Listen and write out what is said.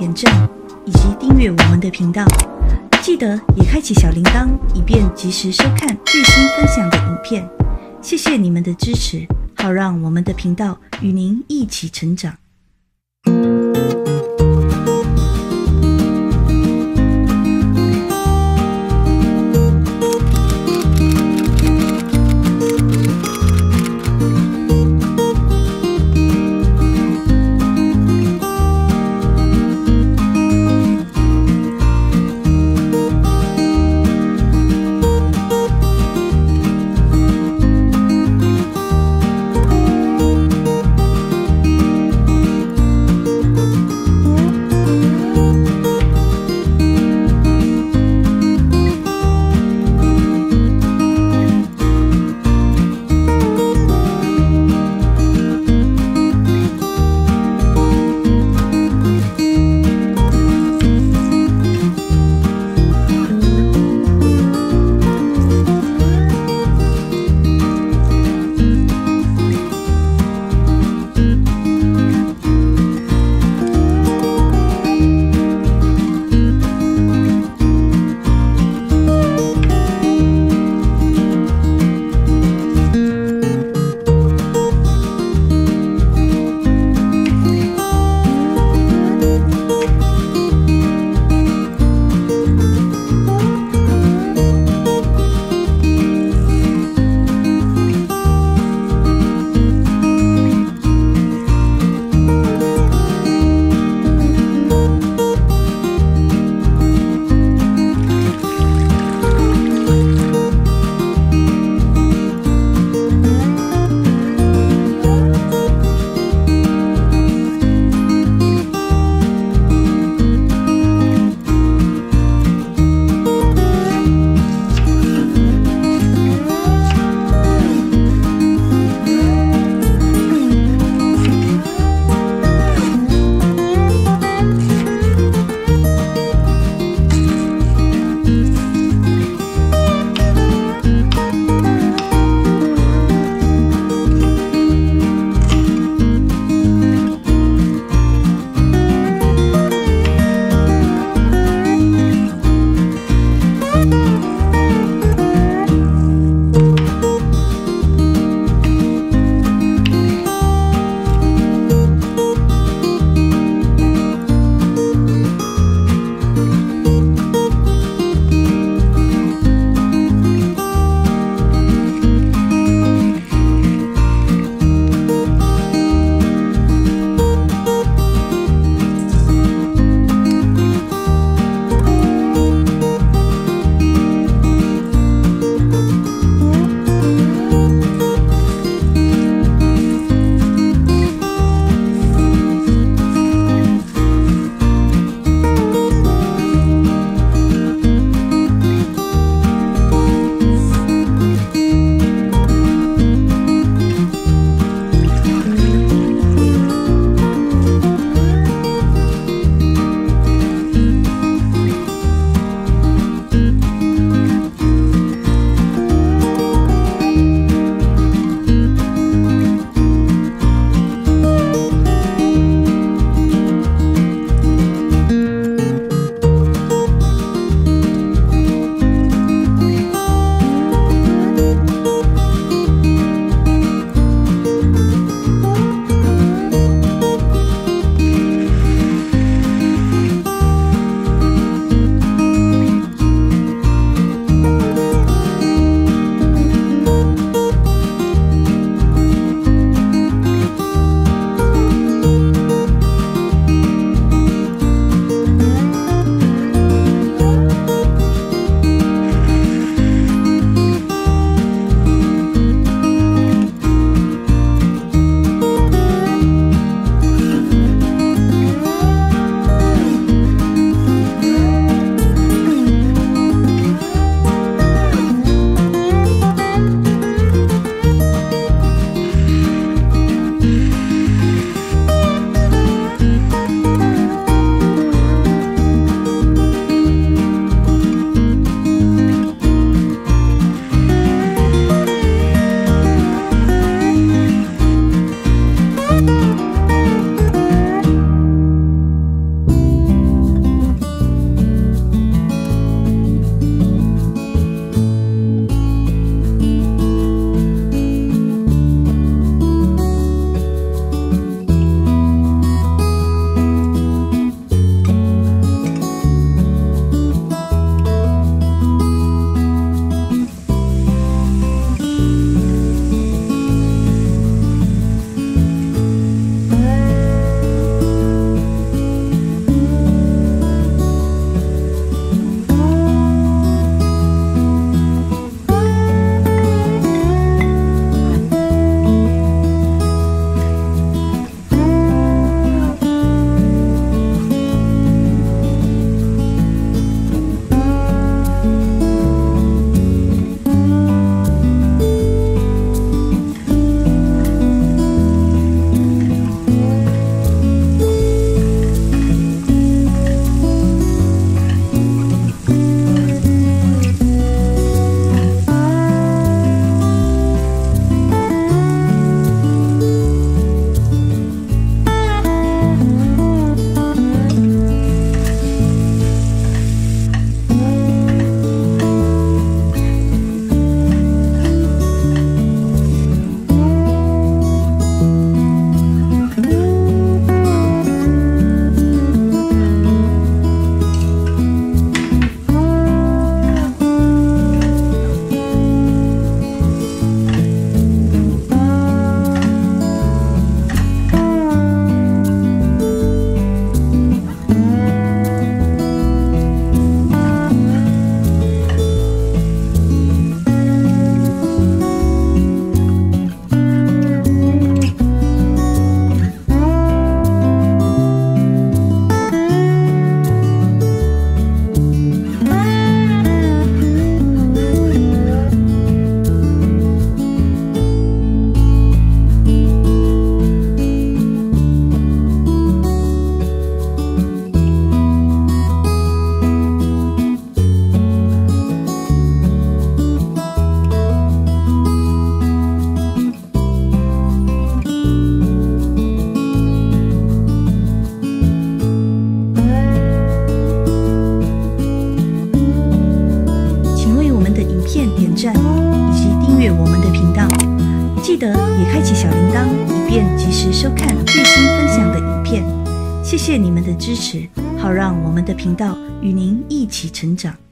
点赞以及订阅我们的频道。记得也开启小铃铛，以便及时收看最新分享的影片。谢谢你们的支持，好让我们的频道与您一起成长。点赞以及订阅我们的频道。记得也开启小铃铛以便及时收看最新分享的影片。谢谢你们的支持好让我们的频道与您一起成长。